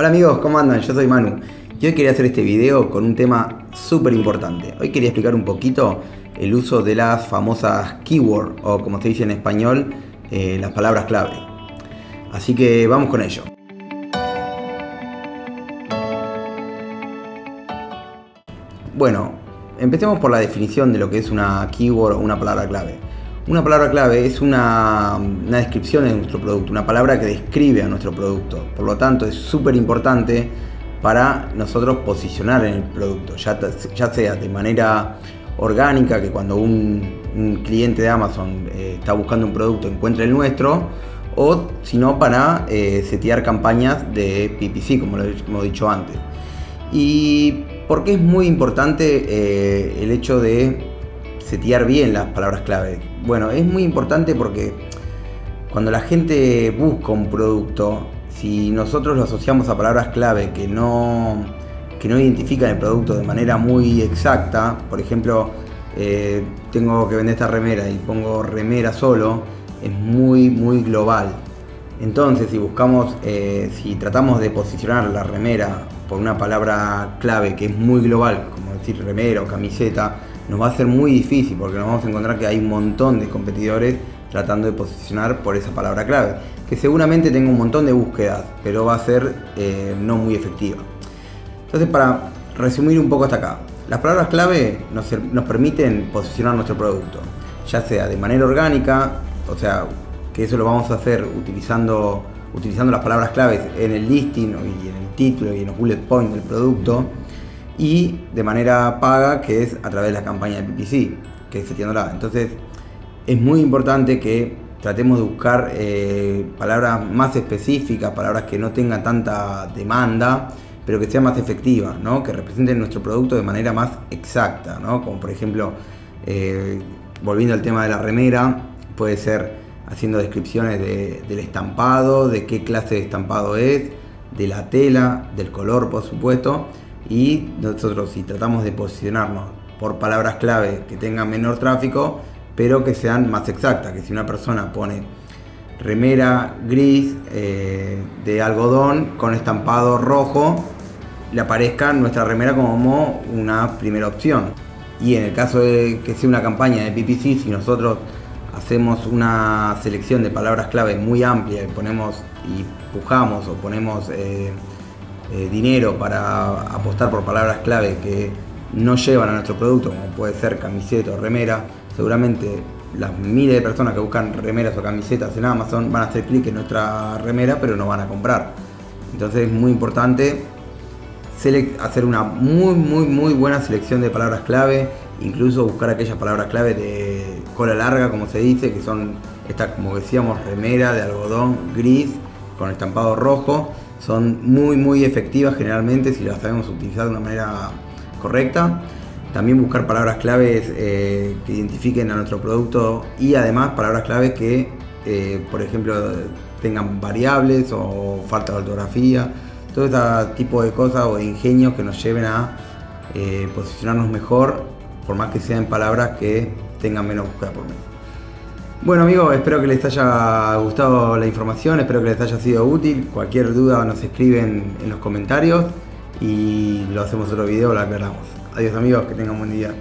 Hola amigos, ¿cómo andan? Yo soy Manu y hoy quería hacer este video con un tema súper importante. Hoy quería explicar un poquito el uso de las famosas keywords o como se dice en español, eh, las palabras clave. Así que vamos con ello. Bueno, empecemos por la definición de lo que es una keyword o una palabra clave. Una palabra clave es una, descripción de nuestro producto, una palabra que describe a nuestro producto. Por lo tanto, es súper importante para nosotros posicionar en el producto, ya, sea de manera orgánica, que cuando un, cliente de Amazon eh, está buscando un producto encuentre el nuestro, o si no para eh, setear campañas de PPC, como lo hemos dicho antes. ¿Y por qué es muy importante eh, el hecho de setear bien las palabras clave? Bueno, es muy importante porque cuando la gente busca un producto, si nosotros lo asociamos a palabras clave que no, que no identifican el producto de manera muy exacta, por ejemplo, eh, tengo que vender esta remera y pongo remera solo, es muy, muy global. Entonces, si buscamos, eh, si tratamos de posicionar la remera por una palabra clave que es muy global, como decir remera o camiseta, nos va a ser muy difícil porque nos vamos a encontrar que hay un montón de competidores tratando de posicionar por esa palabra clave, que seguramente tenga un montón de búsquedas, pero va a ser eh, no muy efectiva. Entonces, para resumir un poco hasta acá, las palabras clave nos, nos permiten posicionar nuestro producto, ya sea de manera orgánica, o sea, que eso lo vamos a hacer utilizando, utilizando las palabras claves en el listing y en el título y en los bullet points del producto, y de manera paga, que es a través de la campaña de PPC, que es seteándola. Entonces, es muy importante que tratemos de buscar eh, palabras más específicas, palabras que no tengan tanta demanda, pero que sean más efectivas, ¿no? que representen nuestro producto de manera más exacta, ¿no? como por ejemplo, eh, volviendo al tema de la remera, puede ser haciendo descripciones del estampado, de qué clase de estampado es, de la tela, del color por supuesto, y nosotros si tratamos de posicionarnos por palabras clave que tengan menor tráfico, pero que sean más exactas, que si una persona pone remera gris eh, de algodón con estampado rojo, le aparezca nuestra remera como una primera opción. Y en el caso de que sea una campaña de PPC, si nosotros hacemos una selección de palabras clave muy amplia y ponemos y pujamos o ponemos eh, eh, dinero para apostar por palabras clave que no llevan a nuestro producto, como puede ser camiseta o remera, seguramente las miles de personas que buscan remeras o camisetas en Amazon van a hacer clic en nuestra remera, pero no van a comprar. Entonces es muy importante hacer una muy, muy, muy buena selección de palabras clave, incluso buscar aquellas palabras clave de cola larga, como se dice, que son, esta, como decíamos, remera de algodón gris con estampado rojo son muy muy efectivas generalmente si las sabemos utilizar de una manera correcta. También buscar palabras claves eh, que identifiquen a nuestro producto y además palabras claves que, eh, por ejemplo, tengan variables o falta de ortografía. Todo este tipo de cosas o de ingenios que nos lleven a eh, posicionarnos mejor, por más que sean palabras que tengan menos búsqueda por menos. Bueno amigos, espero que les haya gustado la información, espero que les haya sido útil. Cualquier duda nos escriben en los comentarios y lo hacemos otro video, lo aclaramos. Adiós amigos, que tengan buen día.